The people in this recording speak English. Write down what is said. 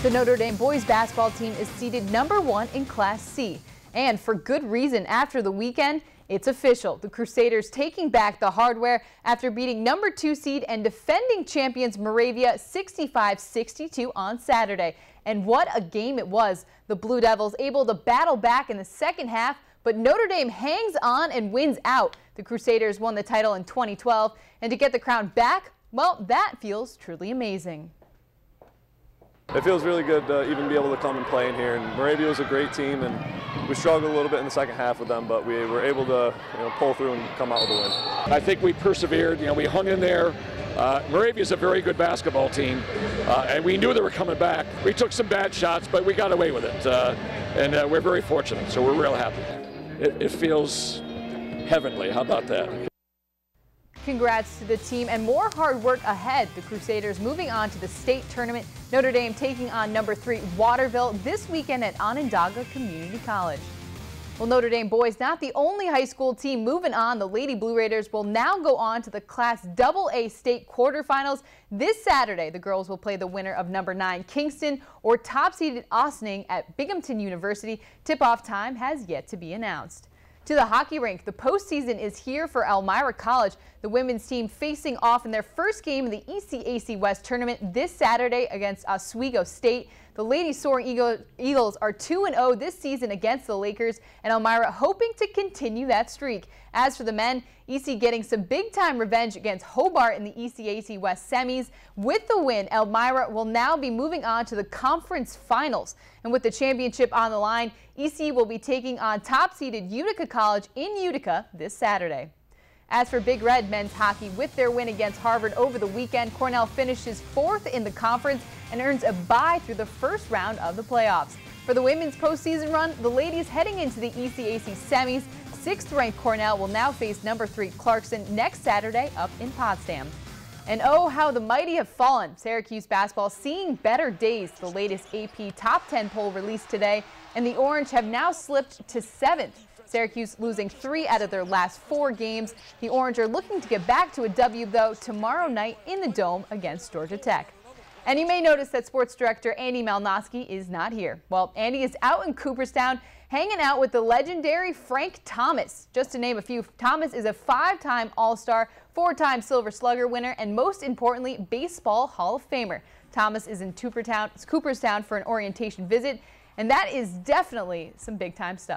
The Notre Dame boys basketball team is seeded number one in Class C. And for good reason, after the weekend, it's official. The Crusaders taking back the hardware after beating number two seed and defending champions Moravia 65-62 on Saturday. And what a game it was. The Blue Devils able to battle back in the second half, but Notre Dame hangs on and wins out. The Crusaders won the title in 2012, and to get the crown back, well, that feels truly amazing. It feels really good to even be able to come and play in here. And Moravia was a great team, and we struggled a little bit in the second half with them, but we were able to you know, pull through and come out with a win. I think we persevered. You know, we hung in there. Uh, Moravia is a very good basketball team, uh, and we knew they were coming back. We took some bad shots, but we got away with it, uh, and uh, we're very fortunate. So we're real happy. It, it feels heavenly. How about that? Congrats to the team and more hard work ahead. The Crusaders moving on to the state tournament. Notre Dame taking on number three Waterville this weekend at Onondaga Community College. Well, Notre Dame boys not the only high school team moving on. The Lady Blue Raiders will now go on to the Class AA state quarterfinals. This Saturday, the girls will play the winner of number nine Kingston or top-seeded Ossining at Binghamton University. Tip-off time has yet to be announced. To the hockey rink, the postseason is here for Elmira College. The women's team facing off in their first game in the ECAC West tournament this Saturday against Oswego State. The Ladies Soaring Eagles are 2-0 this season against the Lakers, and Elmira hoping to continue that streak. As for the men, EC getting some big-time revenge against Hobart in the ECAC West semis. With the win, Elmira will now be moving on to the conference finals. And with the championship on the line, EC will be taking on top-seeded Utica College in Utica this Saturday. As for Big Red men's hockey, with their win against Harvard over the weekend, Cornell finishes fourth in the conference and earns a bye through the first round of the playoffs. For the women's postseason run, the ladies heading into the ECAC semis, sixth-ranked Cornell will now face number three Clarkson next Saturday up in Potsdam. And oh, how the mighty have fallen. Syracuse basketball seeing better days. The latest AP top 10 poll released today, and the Orange have now slipped to seventh. Syracuse losing three out of their last four games. The Orange are looking to get back to a W, though, tomorrow night in the Dome against Georgia Tech. And you may notice that sports director Andy Malnoski is not here. Well, Andy is out in Cooperstown hanging out with the legendary Frank Thomas. Just to name a few, Thomas is a five-time All-Star, four-time Silver Slugger winner, and most importantly, Baseball Hall of Famer. Thomas is in Cooperstown for an orientation visit, and that is definitely some big-time stuff.